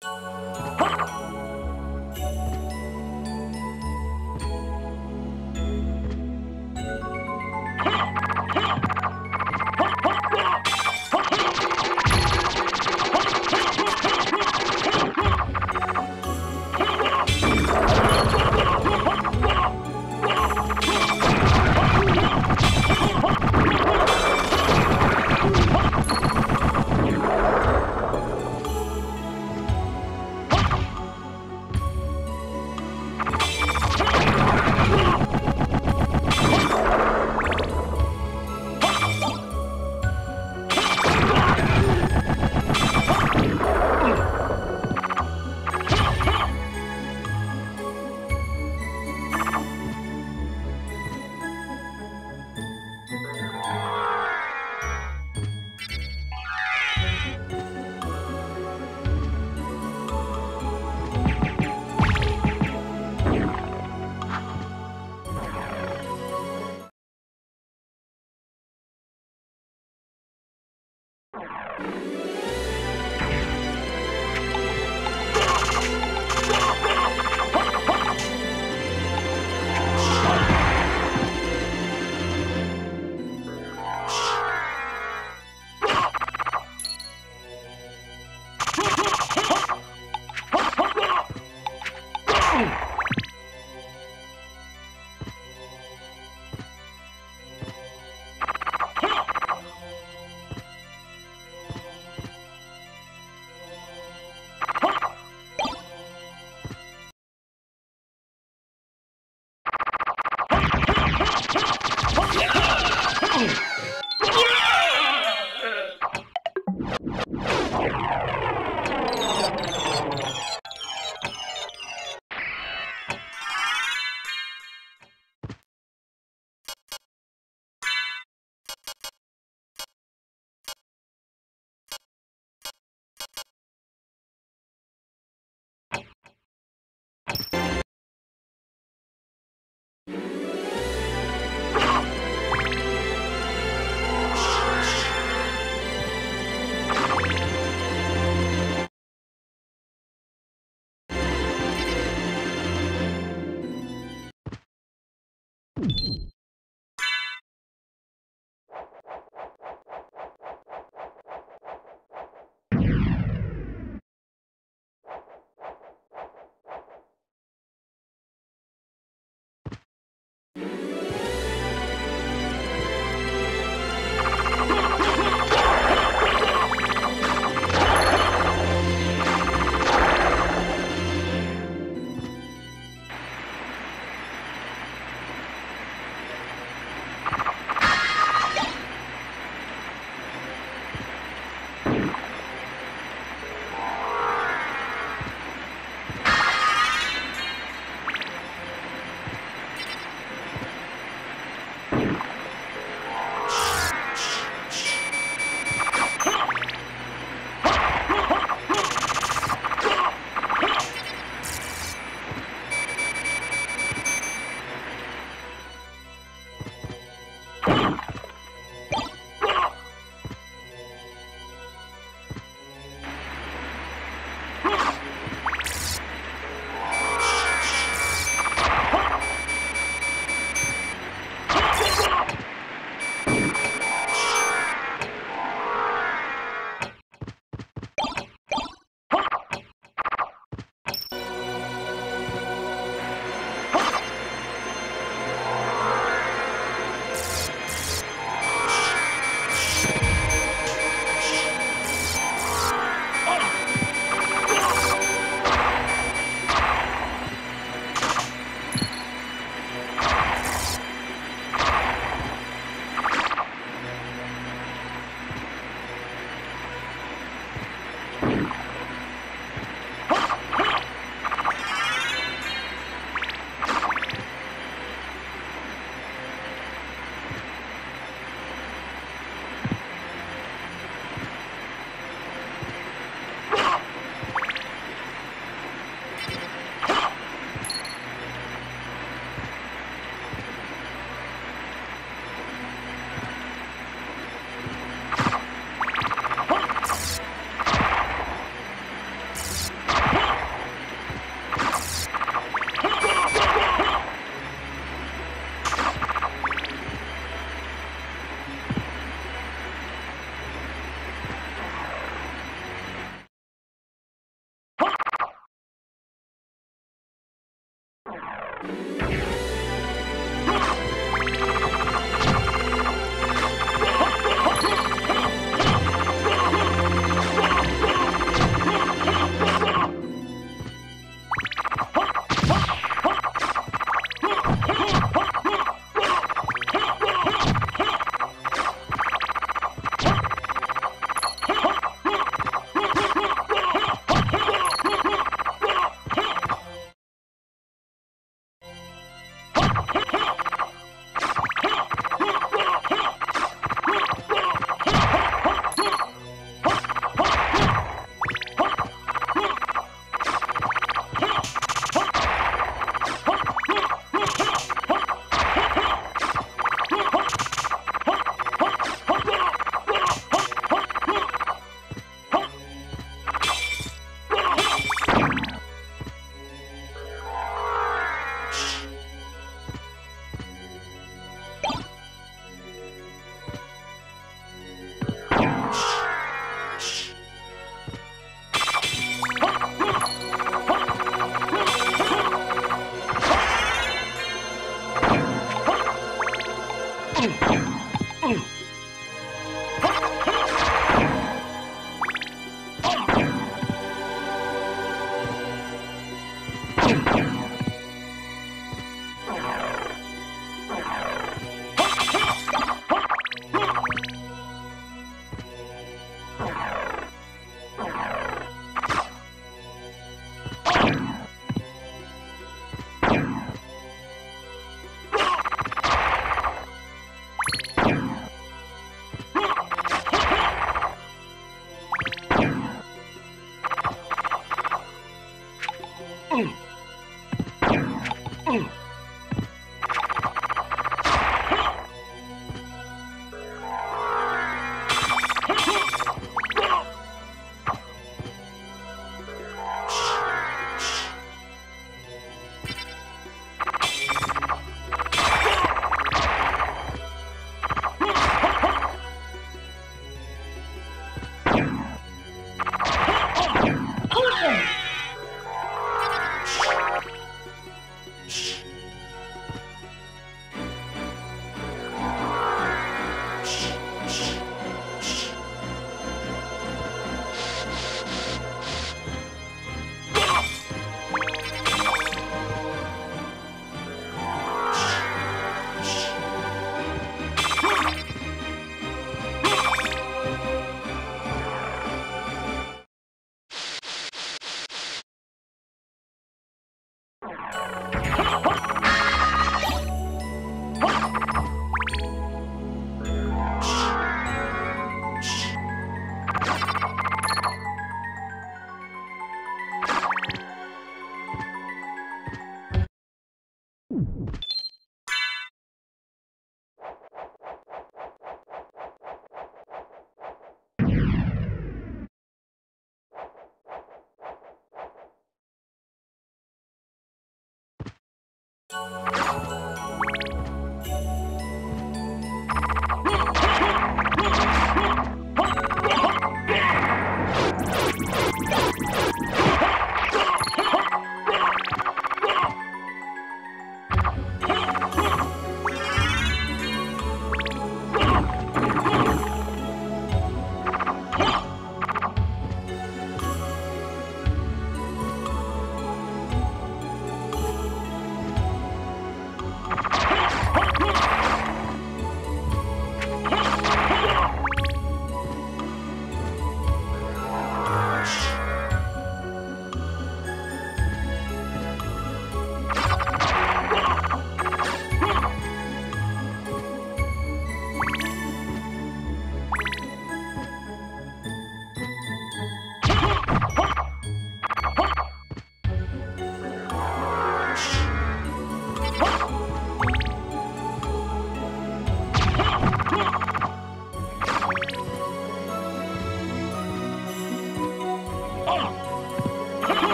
Ah!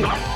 Come on.